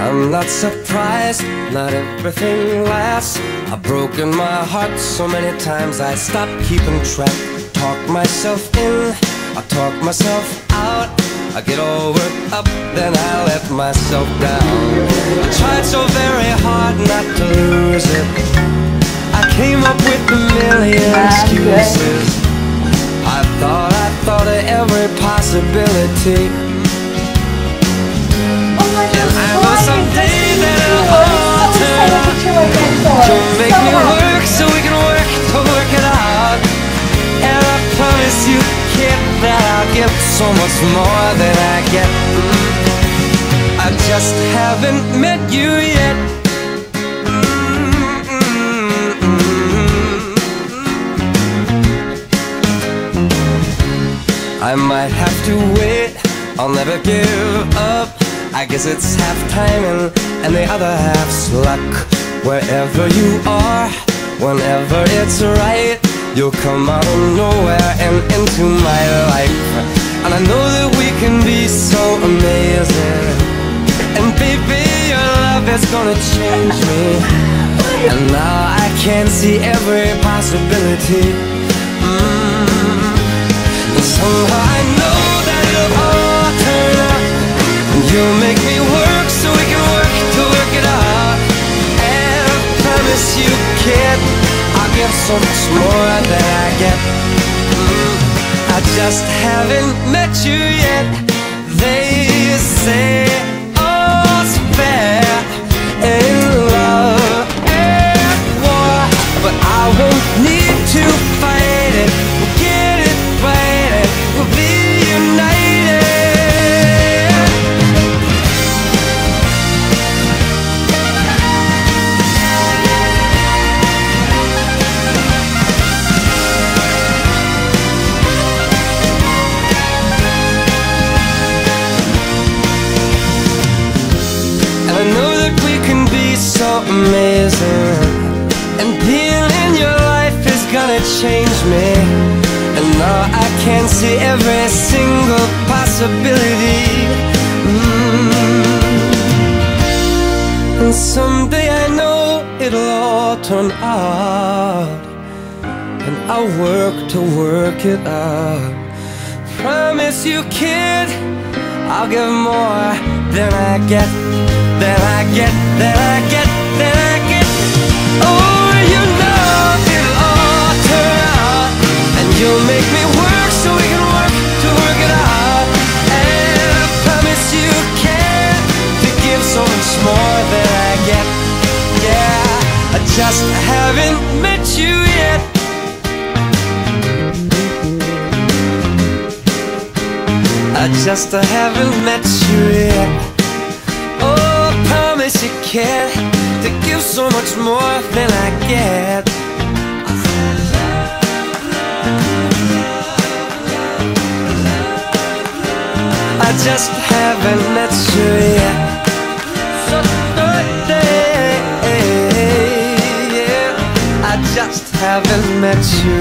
I'm not surprised, not everything lasts. I've broken my heart so many times I stopped keeping track. Talk myself in, I talk myself out. I get all worked up, then I let myself down. I tried so very hard not to lose it. I came up with a million excuses. I thought, I thought of every possibility. You'll make me work so we can work to work it out. And I promise you, kid, that I'll so much more than I get. I just haven't met you yet. I might have to wait, I'll never give up. I guess it's half timing and the other half's luck. Wherever you are, whenever it's right, you'll come out of nowhere and into my life. And I know that we can be so amazing. And baby, your love is gonna change me. And now I can see every possibility. Mm. And somehow I know that it'll all turn. And you'll make promise you, kid, I'll give so much more than I get. Mm, I just haven't met you yet. They say amazing. And in your life is gonna change me. And now I can see every single possibility. Mm. And someday I know it'll all turn out. And I'll work to work it out. Promise you, kid, I'll give more than I get, than I get, than I get, you'll make me work so we can work to work it out. And I promise you, kid, to give so much more than I get. Yeah, I just haven't met you yet. I just haven't met you yet. Oh, I promise you can to give so much more than I get. I just haven't met you yet. So yeah, I just haven't met you